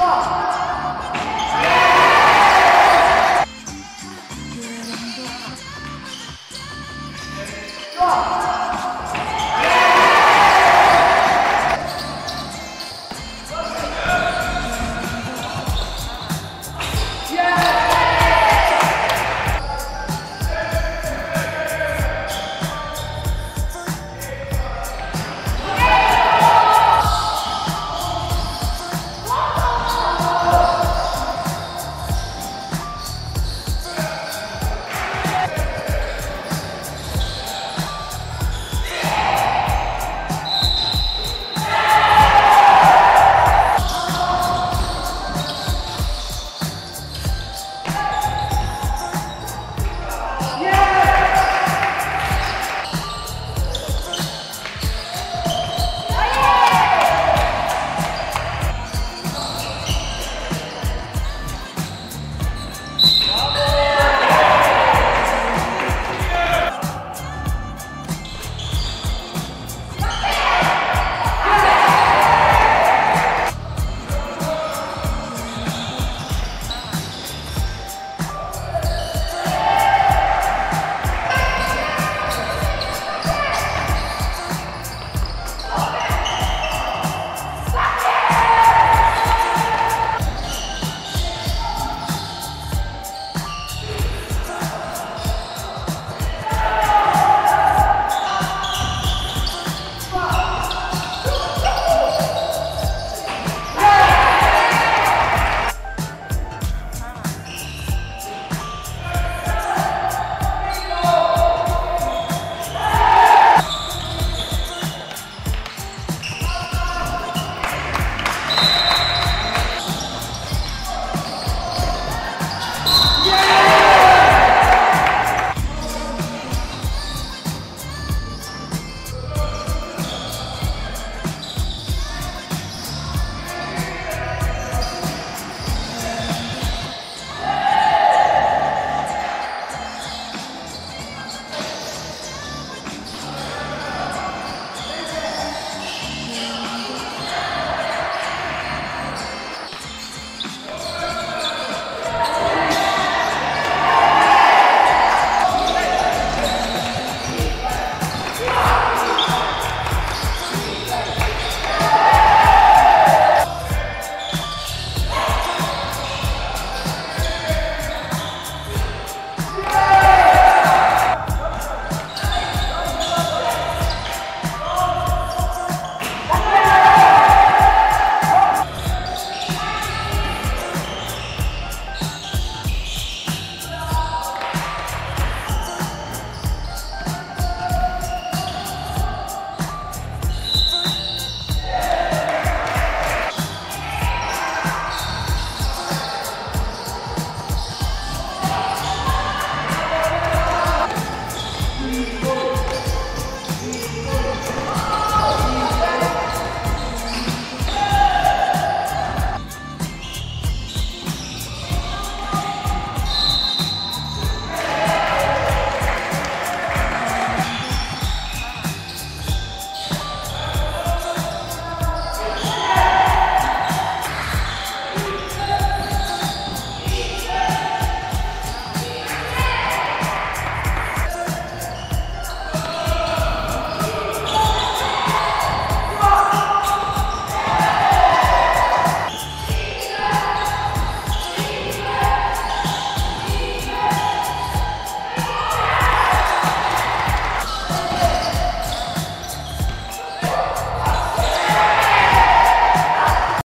Stop.